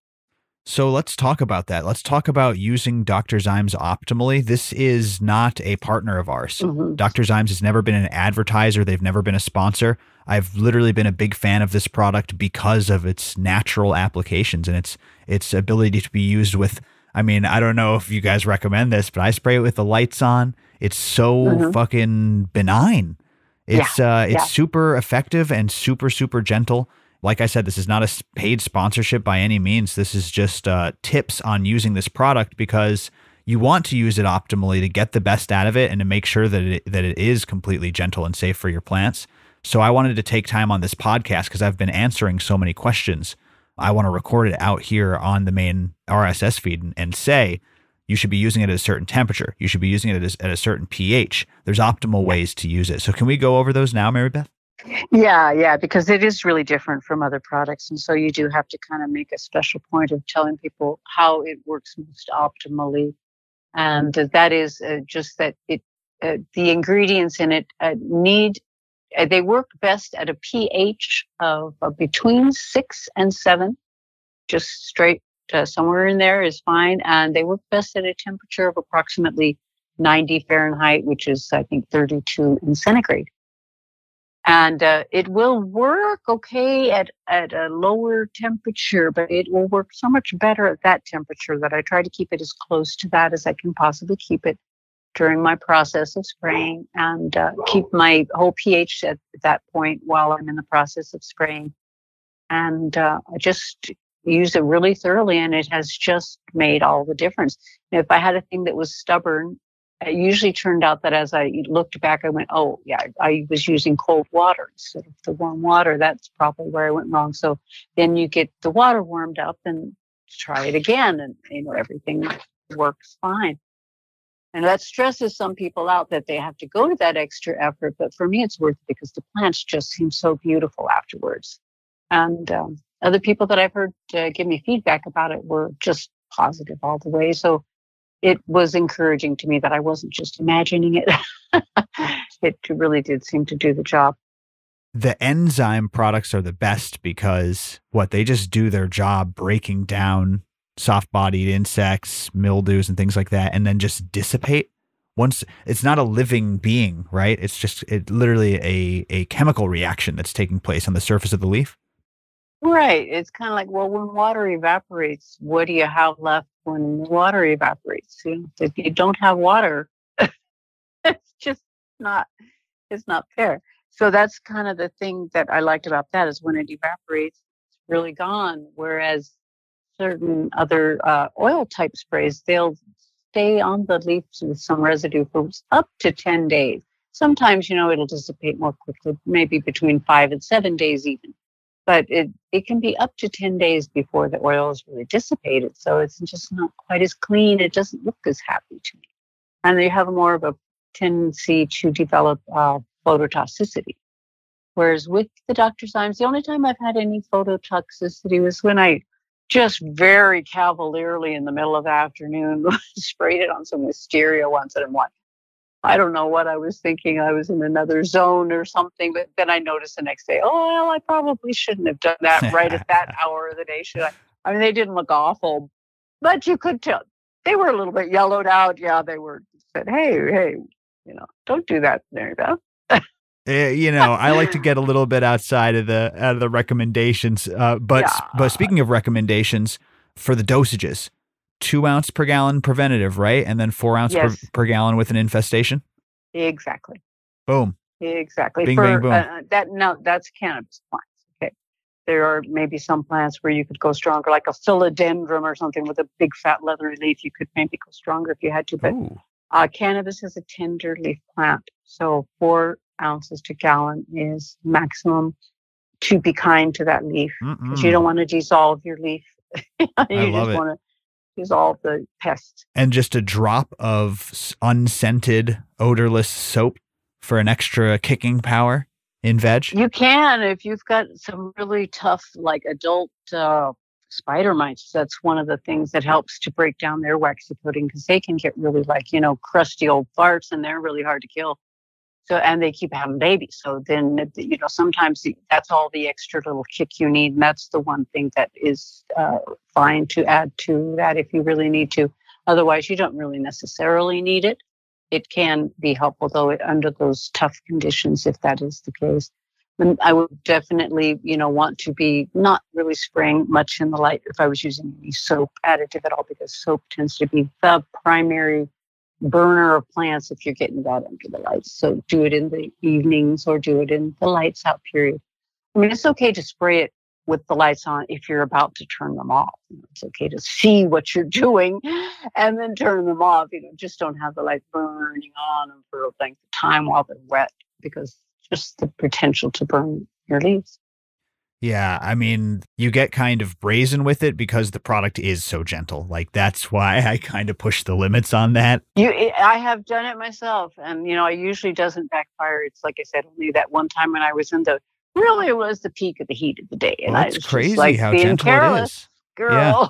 So let's talk about that. Let's talk about using Dr. Zymes optimally. This is not a partner of ours. Mm-hmm. Dr. Zymes has never been an advertiser, they've never been a sponsor. I've literally been a big fan of this product because of its natural applications and its its ability to be used with I mean, I don't know if you guys recommend this, but I spray it with the lights on. It's so mm-hmm. fucking benign. It's yeah. uh it's yeah. super effective and super super gentle. Like I said, this is not a paid sponsorship by any means. This is just uh, tips on using this product because you want to use it optimally to get the best out of it and to make sure that it, that it is completely gentle and safe for your plants. So I wanted to take time on this podcast because I've been answering so many questions. I want to record it out here on the main RSS feed and, and say you should be using it at a certain temperature. You should be using it at a, at a certain pH. There's optimal ways to use it. So can we go over those now, Marybeth? Yeah, yeah, because it is really different from other products. And so you do have to kind of make a special point of telling people how it works most optimally. And that is uh, just that it, uh, the ingredients in it uh, need, they work best at a pH of uh, between six and seven, just straight uh, somewhere in there is fine. And they work best at a temperature of approximately 90 Fahrenheit, which is, I think, 32 in centigrade. And uh, it will work okay at, at a lower temperature but it will work so much better at that temperature that i try to keep it as close to that as i can possibly keep it during my process of spraying and uh, keep my whole ph at that point while i'm in the process of spraying and uh, i just use it really thoroughly and it has just made all the difference if i had a thing that was stubborn it usually turned out that as I looked back, I went, oh, yeah, I was using cold water instead of the warm water. That's probably where I went wrong. So then you get the water warmed up and try it again, and you know everything works fine. And that stresses some people out that they have to go to that extra effort. But for me, it's worth it because the plants just seem so beautiful afterwards. And um, other people that I've heard uh, give me feedback about it were just positive all the way. So it was encouraging to me that I wasn't just imagining it. it really did seem to do the job. The enzyme products are the best because what they just do their job breaking down soft bodied insects, mildews, and things like that, and then just dissipate. Once it's not a living being, right? It's just it literally a, a chemical reaction that's taking place on the surface of the leaf. Right. It's kind of like, well, when water evaporates, what do you have left when water evaporates? You know, if you don't have water, it's just not, it's not fair. So that's kind of the thing that I liked about that is when it evaporates, it's really gone. Whereas certain other uh, oil type sprays, they'll stay on the leaves with some residue for up to 10 days. Sometimes, you know, it'll dissipate more quickly, maybe between five and seven days even but it, it can be up to 10 days before the oil is really dissipated. So it's just not quite as clean. It doesn't look as happy to me. And they have more of a tendency to develop uh, phototoxicity. Whereas with the Dr. Zymes, the only time I've had any phototoxicity was when I just very cavalierly in the middle of the afternoon sprayed it on some wisteria once and I'm like, I don't know what I was thinking. I was in another zone or something. But then I noticed the next day, oh, well, I probably shouldn't have done that right at that hour of the day. Should I? I mean, they didn't look awful, but you could tell they were a little bit yellowed out. Yeah, they were said, hey, hey, you know, don't do that, Marybeth. Uh, you know, I like to get a little bit outside of the out of the recommendations. Uh, but yeah. but speaking of recommendations for the dosages, two ounce per gallon preventative, right? And then four ounce yes. per, per, gallon with an infestation. Exactly. Boom. Exactly. Bing, For, bang, boom. Uh, that no, that's cannabis plants. Okay. There are maybe some plants where you could go stronger, like a philodendron or something with a big fat leathery leaf. You could maybe go stronger if you had to. But uh, cannabis is a tender leaf plant, so four ounces to gallon is maximum. to be kind to that leaf because you don't want to dissolve your leaf. you love just want to dissolve the pest. and just a drop of unscented, odorless soap for an extra kicking power in veg. You can if you've got some really tough, like adult uh, spider mites. That's one of the things that helps to break down their waxy coating because they can get really like you know crusty old farts and they're really hard to kill. So and they keep having babies. So then you know sometimes that's all the extra little kick you need, and that's the one thing that is uh, fine to add to that if you really need to. Otherwise, you don't really necessarily need it. It can be helpful though under those tough conditions if that is the case. And I would definitely, you know, want to be not really spraying much in the light if I was using any soap additive at all, because soap tends to be the primary burner of plants if you're getting that under the lights. So do it in the evenings or do it in the lights out period. I mean, it's okay to spray it with the lights on if you're about to turn them off. It's okay to see what you're doing and then turn them off. You know, just don't have the light burning on them for a length of time while they're wet because just the potential to burn your leaves. Yeah, I mean, you get kind of brazen with it because the product is so gentle. Like that's why I kind of push the limits on that. You, I have done it myself, and you know, it usually doesn't backfire. It's like I said, only that one time when I was in the really it was the peak of the heat of the day, and Well, I was crazy like how being gentle careless, it is.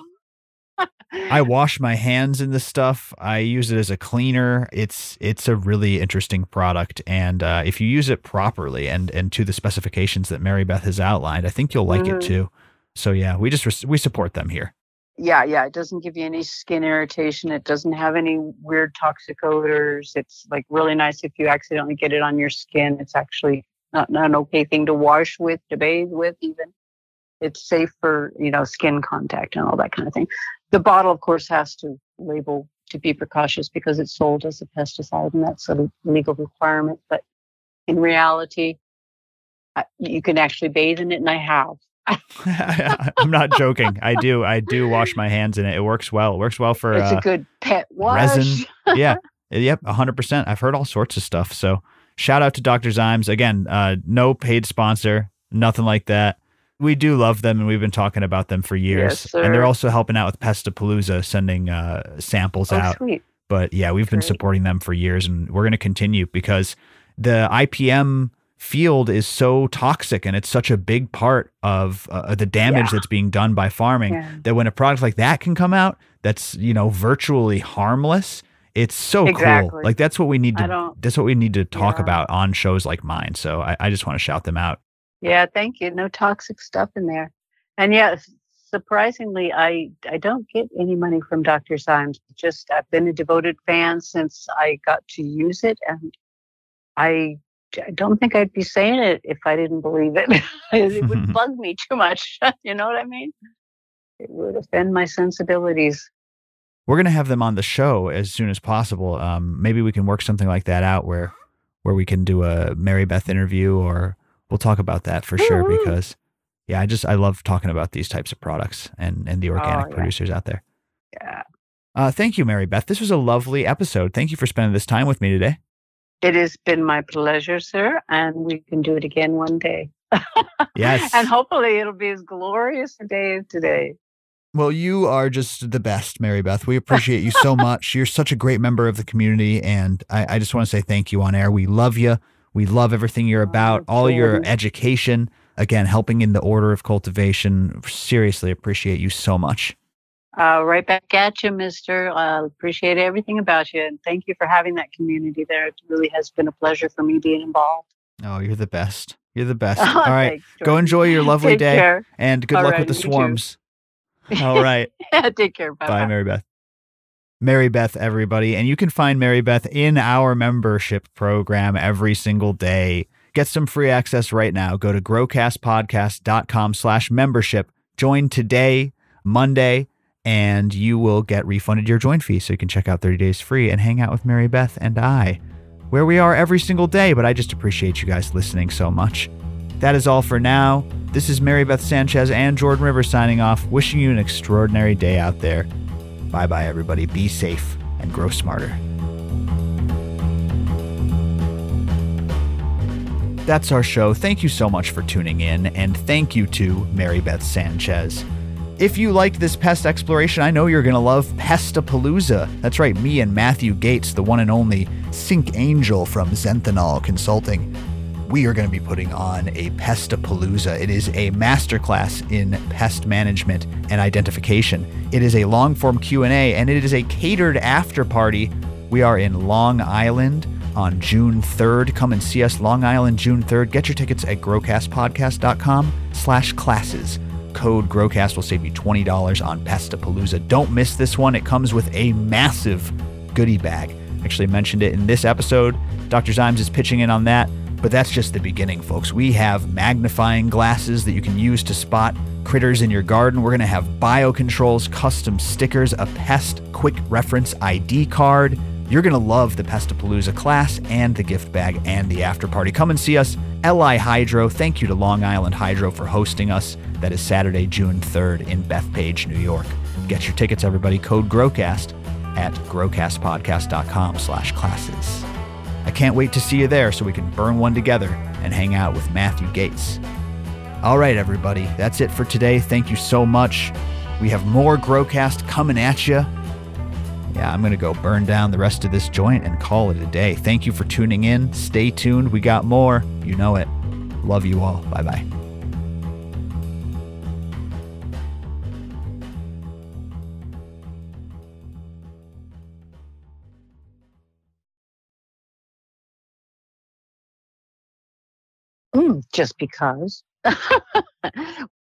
I wash my hands in this stuff. I use it as a cleaner. It's it's a really interesting product, and uh, if you use it properly and and to the specifications that Marybeth has outlined, I think you'll like Mhm. it too. So yeah, we just res- we support them here. yeah, yeah. It doesn't give you any skin irritation. It doesn't have any weird toxic odors. It's like really nice if you accidentally get it on your skin. It's actually not, not an okay thing to wash with, to bathe with, even. It's safe for you know skin contact and all that kind of thing. The bottle, of course, has to label to be precautious because it's sold as a pesticide, and that's a legal requirement. But in reality, you can actually bathe in it, and I have. I'm not joking. I do. I do wash my hands in it. It works well. It works well for it's uh, a good pet wash. resin. yeah. Yep. 100%. I've heard all sorts of stuff. So shout out to Dr. Zymes. Again, uh, no paid sponsor, nothing like that. We do love them and we've been talking about them for years. Yes, and they're also helping out with Pestapalooza, sending uh, samples Oh, out. sweet. But yeah, we've been supporting them for years and we're going to continue because the IPM field is so toxic and it's such a big part of uh, the damage Yeah. that's being done by farming Yeah. that when a product like that can come out that's you know virtually harmless it's so cool like that's what we need to that's what we need to talk Yeah. about on shows like mine so i, I just want to shout them out Yeah, thank you. No toxic stuff in there. And yeah, surprisingly, I I don't get any money from Dr. Zymes. Just I've been a devoted fan since I got to use it, and I, I don't think I'd be saying it if I didn't believe it. it would bug me too much. you know what I mean? It would offend my sensibilities. we're going to have them on the show as soon as possible um, maybe we can work something like that out where where we can do a marybeth interview or we'll talk about that for sure because yeah i just i love talking about these types of products and and the organic Oh, yeah. producers out there Yeah. uh, thank you marybeth this was a lovely episode thank you for spending this time with me today It has been my pleasure, sir, and we can do it again one day. Yes. and hopefully it'll be as glorious a day as today. Well, you are just the best, Marybeth. We appreciate you so much. You're such a great member of the community, and I, I just want to say thank you on air. We love you. We love everything you're Oh, about, all your education. Again, helping in the order of cultivation. Seriously, appreciate you so much. Uh, right back at you, Mister. Uh, appreciate everything about you, and thank you for having that community there. It really has been a pleasure for me being involved. Oh, you're the best. You're the best. All right. Thanks, Go enjoy your lovely Take day, Care. and good All luck right, with the swarms. All right. Take care. Bye. Bye, Marybeth. Marybeth, everybody. And you can find Marybeth in our membership program every single day. Get some free access right now. Go to growcastpodcast.com slash membership. Join today, Monday, and you will get refunded your join fee. So you can check out 30 days free and hang out with Marybeth and I, where we are every single day. But I just appreciate you guys listening so much. That is all for now. This is Marybeth Sanchez and Jordan Rivers signing off, wishing you an extraordinary day out there. Bye bye, everybody. Be safe and grow smarter. that's our show. Thank you so much for tuning in, and thank you to Marybeth Sanchez. If you liked this pest exploration, I know you're going to love Pestapalooza. That's right, me and Matthew Gates, the one and only Sync Angel from Zenthanol Consulting. We are going to be putting on a Pestapalooza. It is a masterclass in pest management and identification. It is a long-form Q&A and it is a catered after party. We are in Long Island on June 3rd. Come and see us Long Island June 3rd. Get your tickets at growcastpodcast.com slash classes code GROWCAST will save you $20 on Pestapalooza. Don't miss this one. It comes with a massive goodie bag. Actually mentioned it in this episode. Dr. Zymes is pitching in on that, but that's just the beginning, folks. We have magnifying glasses that you can use to spot critters in your garden. We're going to have biocontrols, custom stickers, a pest quick reference ID card. You're going to love the Pestapalooza class and the gift bag and the after party. Come and see us. LI Hydro, thank you to Long Island Hydro for hosting us. That is Saturday, June 3rd in Bethpage, New York. Get your tickets, everybody. Code GROWCAST at growcastpodcast.com slash classes. Can't wait to see you there so we can burn one together and hang out with Matthew Gates. All right, everybody, that's it for today. Thank you so much. We have more Growcast coming at you. Yeah, I'm going to go burn down the rest of this joint and call it a day. Thank you for tuning in. Stay tuned. We got more. You know it. Love you all. Bye bye. Just because.